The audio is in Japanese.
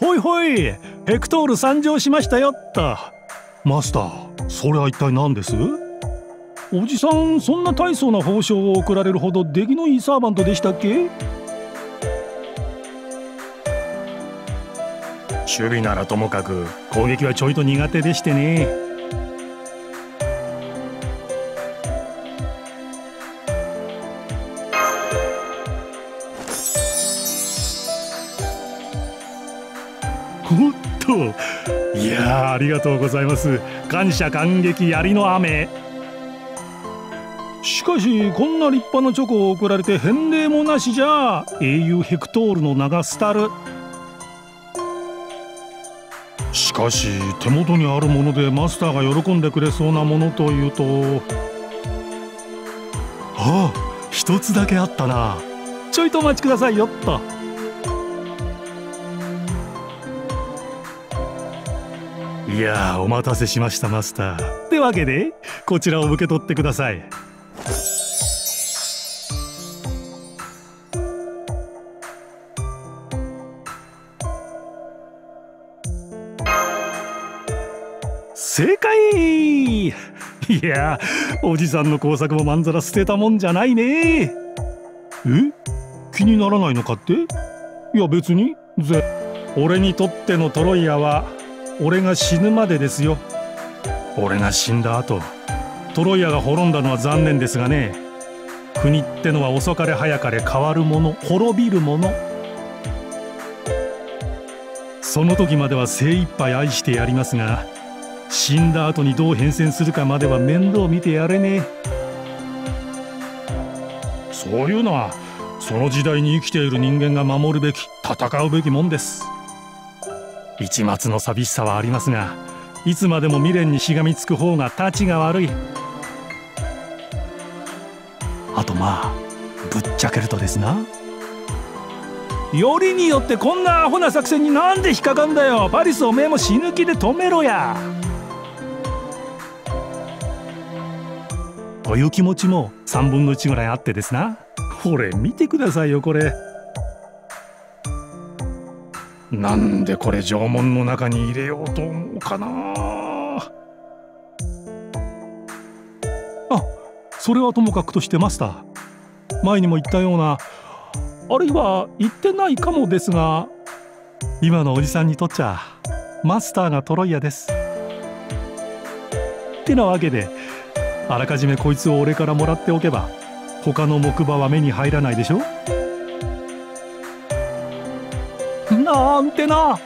ほいほいヘクトール参上しましたよっと。マスターそれは一体何です？おじさんそんな大層な報奨を送られるほど出来のいいサーバントでしたっけ？守備ならともかく攻撃はちょいと苦手でしてね。おっと。いやありがとうございます。感謝感激槍の雨。しかしこんな立派なチョコを贈られて返礼もなしじゃ英雄ヘクトールの名が廃る。しかし手元にあるものでマスターが喜んでくれそうなものというと。ああ一つだけあったな。ちょいとお待ちくださいよっと。いやお待たせしましたマスター。ってわけでこちらを受け取ってください。正解！いやおじさんの工作もまんざら捨てたもんじゃないね。え？気にならないのかって？いや別に。ぜ俺にとってのトロイアは俺が死ぬまでですよ。俺が死んだ後トロイアが滅んだのは残念ですがね。国ってのは遅かれ早かれ変わるもの滅びるもの。その時までは精一杯愛してやりますが死んだ後にどう変遷するかまでは面倒見てやれねえ。そういうのはその時代に生きている人間が守るべき戦うべきもんです。一末の寂しさはありますがいつまでも未練にしがみつく方がたちが悪い。あとまあぶっちゃけるとですな。よりによってこんなアホな作戦になんで引っかかんだよ。パリスおめえも死ぬ気で止めろや。という気持ちも3分の1ぐらいあってですな。これ見てくださいよこれなんでこれ縄文の中に入れようと思うかな。あそれはともかくとしてマスター。前にも言ったようなあるいは言ってないかもですが今のおじさんにとっちゃマスターがトロイヤです。ってなわけであらかじめこいつを俺からもらっておけば他の木馬は目に入らないでしょ？なんてな。